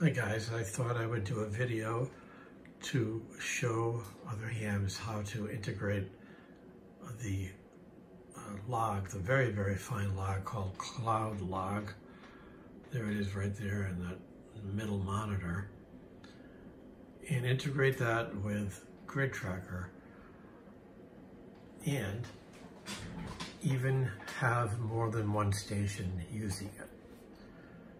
Hi guys, I thought I would do a video to show other hams how to integrate the uh, log, the very, very fine log called Cloud Log. There it is right there in that middle monitor. And integrate that with Grid Tracker and even have more than one station using it.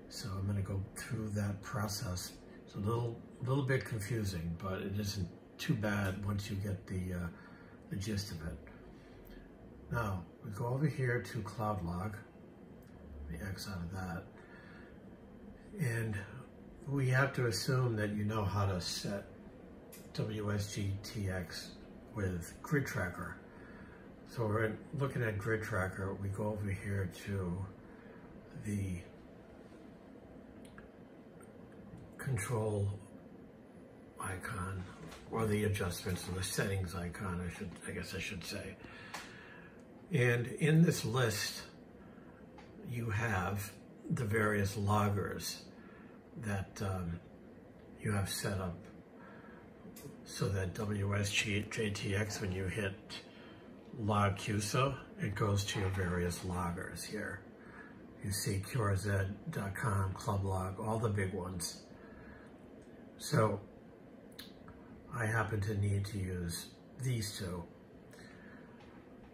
So I'm gonna go through that process. It's a little, little bit confusing, but it isn't too bad once you get the, uh, the gist of it. Now, we go over here to Cloud Log. Me X out of that. And we have to assume that you know how to set WSJTX with Grid Tracker. So we're looking at Grid Tracker. We go over here to the control icon or the adjustments or the settings icon, I should, I guess I should say. And in this list, you have the various loggers that um, you have set up so that WSJTX, when you hit log QSO, it goes to your various loggers here. You see QRZ.com, Club Log, all the big ones. So I happen to need to use these two.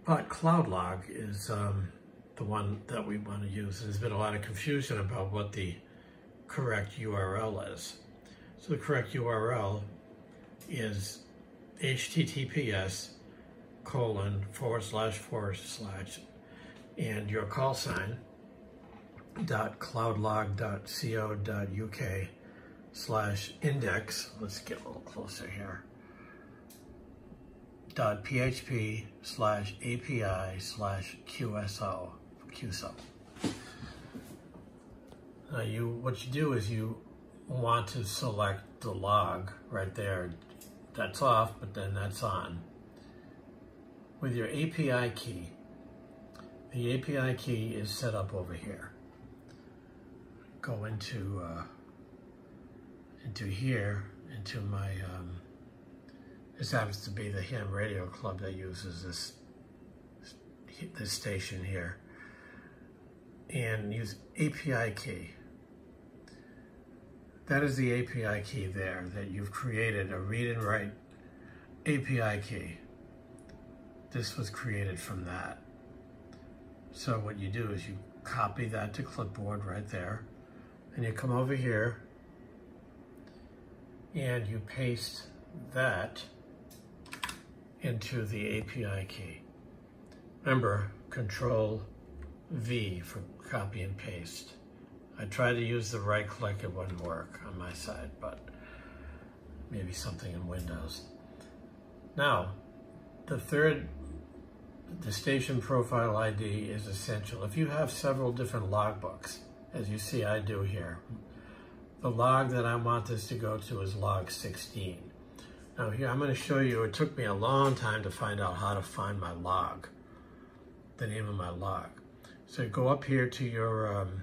But CloudLog is um, the one that we want to use. There's been a lot of confusion about what the correct URL is. So the correct URL is https colon forward slash forward slash and your call sign dot cloudlog dot co dot uk slash index, let's get a little closer here, dot php slash API slash QSO, QSO. Now you, what you do is you want to select the log right there. That's off, but then that's on. With your API key, the API key is set up over here. Go into uh, into here, into my, um, this happens to be the ham radio club that uses this, this station here, and use API key. That is the API key there that you've created, a read and write API key. This was created from that. So what you do is you copy that to clipboard right there, and you come over here and you paste that into the API key. Remember, Control V for copy and paste. I tried to use the right click, it wouldn't work on my side, but maybe something in Windows. Now, the third, the station profile ID is essential. If you have several different logbooks, as you see I do here, the log that I want this to go to is log 16. Now here, I'm gonna show you, it took me a long time to find out how to find my log, the name of my log. So go up here to your um,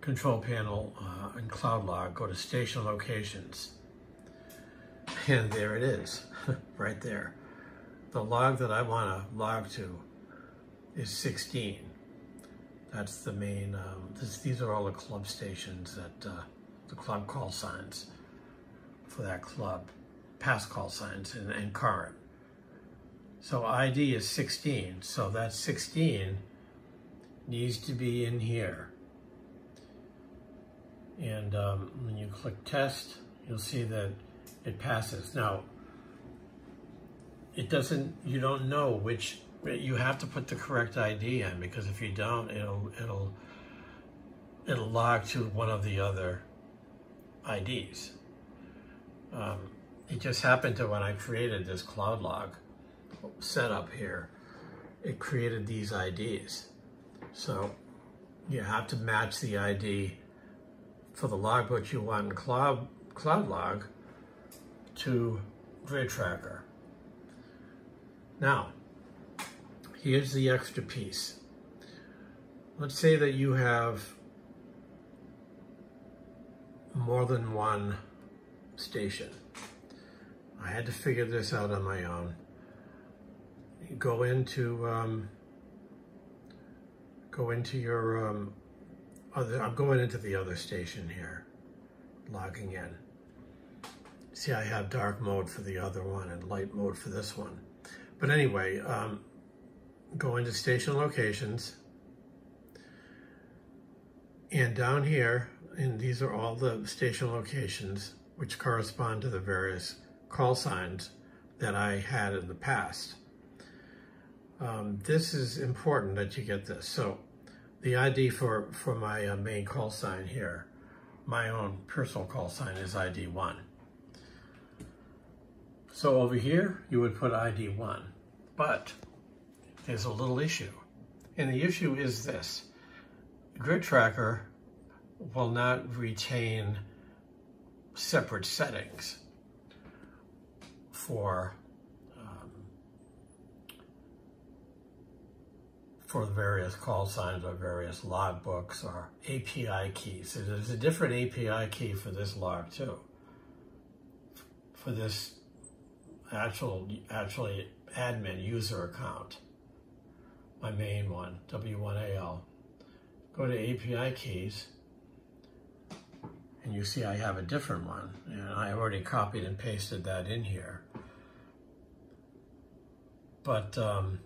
control panel uh, in Cloud Log, go to station locations, and there it is, right there. The log that I wanna log to is 16. That's the main, um, this, these are all the club stations that, uh, the club call signs for that club, past call signs and, and current. So ID is 16, so that 16 needs to be in here. And um, when you click test, you'll see that it passes. Now, it doesn't, you don't know which you have to put the correct ID in because if you don't, it'll it'll it'll log to one of the other IDs. Um, it just happened to when I created this cloud log setup here, it created these IDs. So you have to match the ID for the logbook you want in cloud, cloud log to Grid Tracker. Now, here's the extra piece. Let's say that you have more than one station. I had to figure this out on my own. You go into um, go into your um, other. I'm going into the other station here, logging in. See, I have dark mode for the other one and light mode for this one. But anyway, um, into station locations. And down here, and these are all the station locations which correspond to the various call signs that I had in the past. Um, this is important that you get this. So the ID for, for my uh, main call sign here, my own personal call sign is ID1. So over here, you would put ID1, but there's a little issue. And the issue is this, Grid Tracker will not retain separate settings for um, for the various call signs or various logbooks or API keys. So there's a different API key for this log too. For this actual actually admin user account, my main one, W1AL. Go to API keys and you see I have a different one and I already copied and pasted that in here. But um,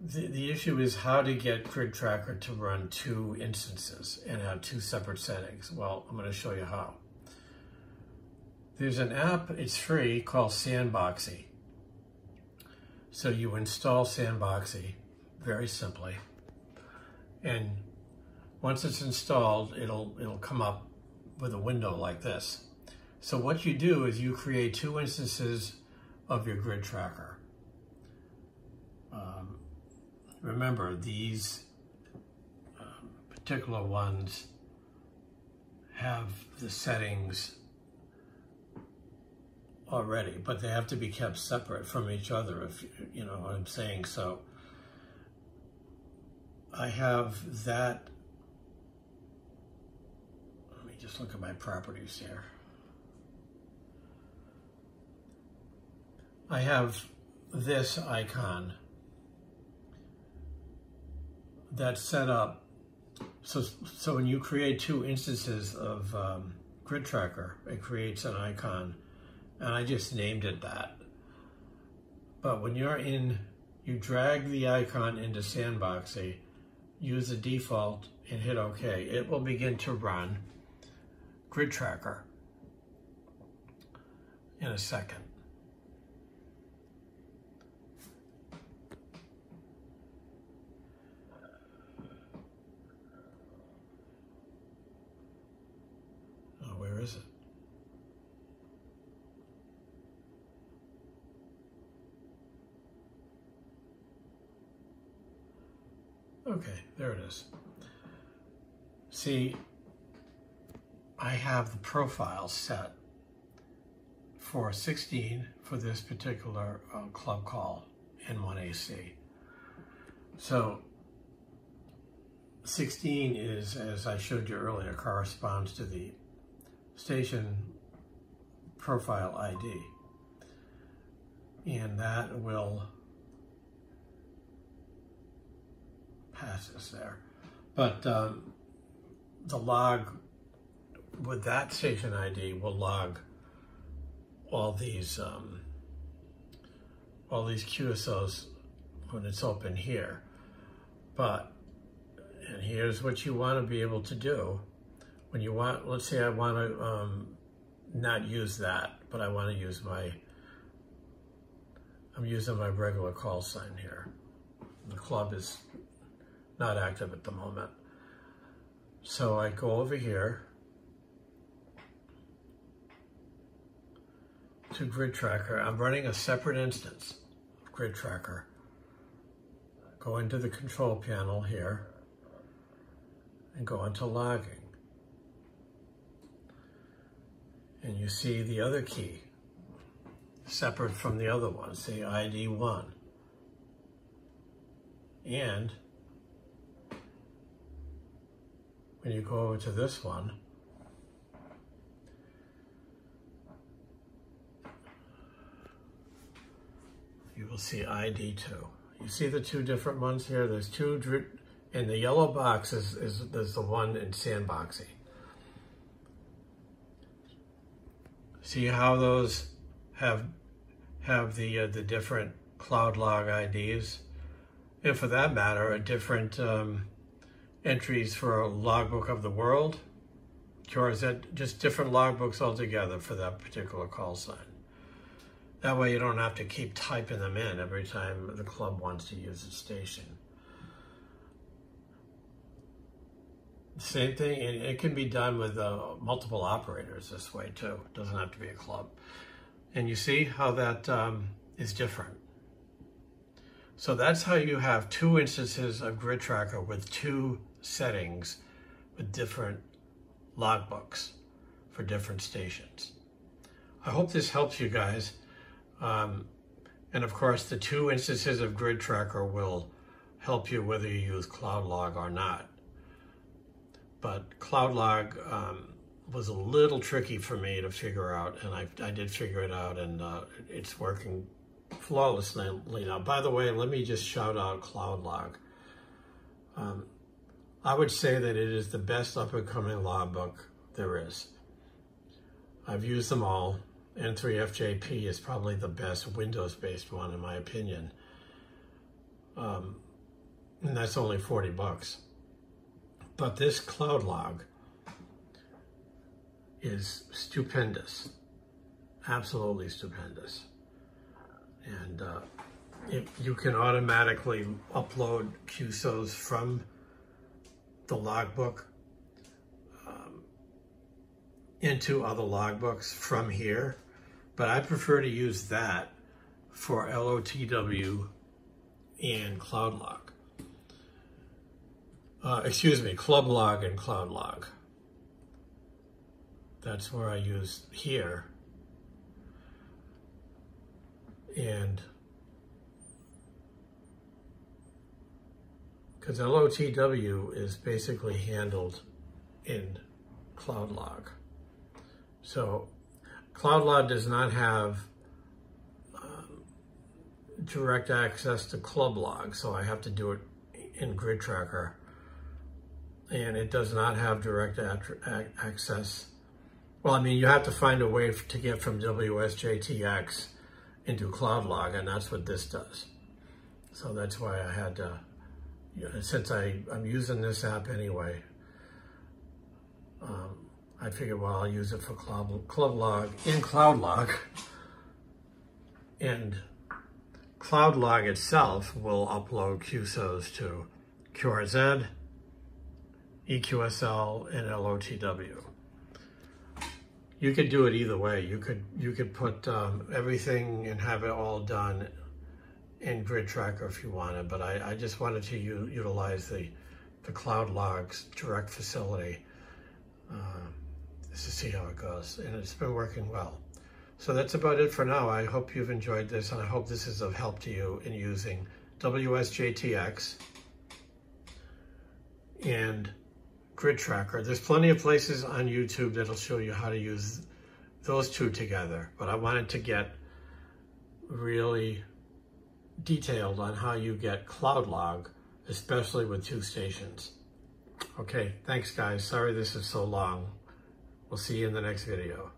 the, the issue is how to get Grid Tracker to run two instances and have two separate settings. Well, I'm going to show you how. There's an app, it's free, called Sandboxie. So you install Sandboxie very simply. And once it's installed, it'll, it'll come up with a window like this. So what you do is you create two instances of your grid tracker. Um, remember, these um, particular ones have the settings already, but they have to be kept separate from each other, if you know what I'm saying. So I have that. Let me just look at my properties here. I have this icon that's set up. So, so when you create two instances of um, Grid Tracker, it creates an icon and I just named it that. But when you're in, you drag the icon into Sandboxie, use the default and hit OK. It will begin to run Grid Tracker in a second. Oh, where is it? Okay, there it is. See, I have the profile set for 16 for this particular uh, club call N1AC. So 16 is, as I showed you earlier, corresponds to the station profile ID. And that will passes there. But um, the log with that station ID will log all these um, all these QSOs when it's open here. But and here's what you want to be able to do when you want. Let's say I want to um, not use that, but I want to use my. I'm using my regular call sign here. The club is not active at the moment. So I go over here to Grid Tracker. I'm running a separate instance of Grid Tracker. Go into the control panel here and go into logging. And you see the other key separate from the other one, say ID 1. And when you go over to this one, you will see ID2. You see the two different ones here? There's two, and the yellow box is, is, is the one in Sandboxie. See how those have have the uh, the different cloud log IDs, and for that matter, a different um, entries for a logbook of the world, that just different logbooks altogether for that particular call sign? That way you don't have to keep typing them in every time the club wants to use a station. Same thing, and it can be done with uh, multiple operators this way too. It doesn't have to be a club. And you see how that um, is different. So that's how you have two instances of Grid Tracker with two settings with different logbooks for different stations. I hope this helps you guys. Um, and of course, the two instances of Grid Tracker will help you whether you use CloudLog or not. But CloudLog um, was a little tricky for me to figure out, and I, I did figure it out, and uh, it's working flawlessly now. By the way, let me just shout out CloudLog. Um, I would say that it is the best up-and-coming law logbook there is. I've used them all. N3FJP is probably the best Windows-based one, in my opinion. Um, and that's only 40 bucks. But this cloud log is stupendous, absolutely stupendous. And uh, it, you can automatically upload QSOs from the logbook um, into other logbooks from here, but I prefer to use that for LOTW and CloudLog. Uh, excuse me, ClubLog and CloudLog. That's where I use here. And because LOTW is basically handled in CloudLog. So CloudLog does not have um, direct access to ClubLog, so I have to do it in Grid Tracker. And it does not have direct access. Well, I mean, you have to find a way to get from WSJTX into CloudLog, and that's what this does. So that's why I had to since I, I'm using this app anyway, um, I figured, well, I'll use it for Club, ClubLog in CloudLog. And CloudLog itself will upload QSOs to QRZ, EQSL, and LOTW. You could do it either way. You could you could put um, everything and have it all done in Grid Tracker if you wanted, but I, I just wanted to utilize the, the Cloud Logs direct facility uh, to see how it goes. And it's been working well. So that's about it for now. I hope you've enjoyed this, and I hope this is of help to you in using WSJTX and Grid Tracker. There's plenty of places on YouTube that'll show you how to use those two together, but I wanted to get really detailed on how you get cloud log, especially with two stations. Okay, thanks guys. Sorry this is so long. We'll see you in the next video.